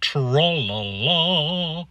Tra la la.